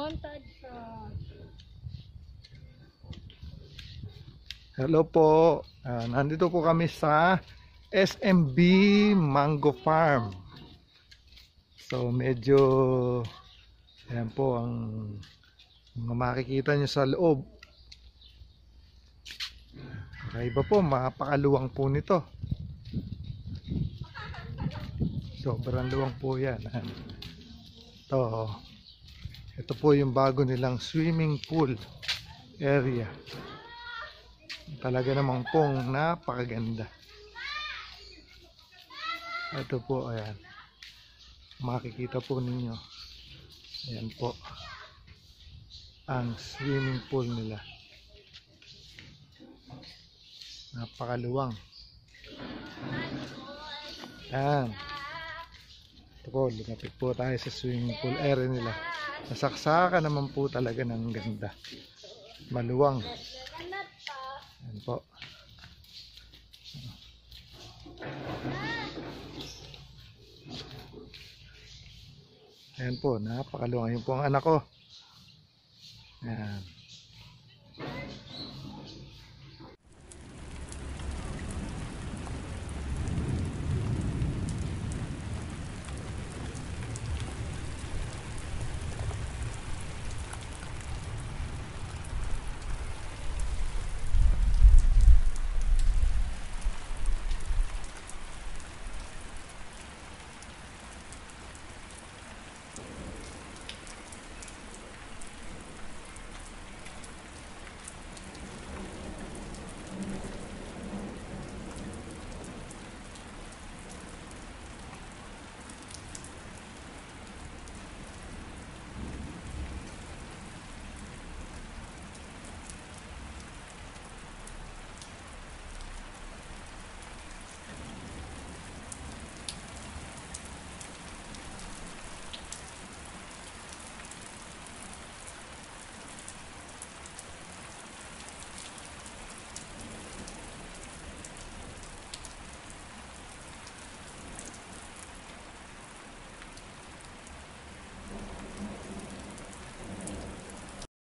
Montage shot. Hello po. Ah, nandito po kami sa SMB Mango Farm. So medyo ayan po ang mga makikita nyo sa loob. Kakaiba po, mapakaluwang po nito. Sobrang luwang po yan. Ito, ito po yung bago nilang swimming pool area. Talaga namang pong napakaganda. Ito po, ayan. Makikita po ninyo. Ayan po. Ang swimming pool nila. Napakaluwang. Ayan. Ito po, lumapit po tayo sa swimming pool area nila. Nasaksakan naman po talaga ng ganda. Maluwang. Ayan po. Ayan po, napakaluwang. Yun po ang anak ko. Ayan.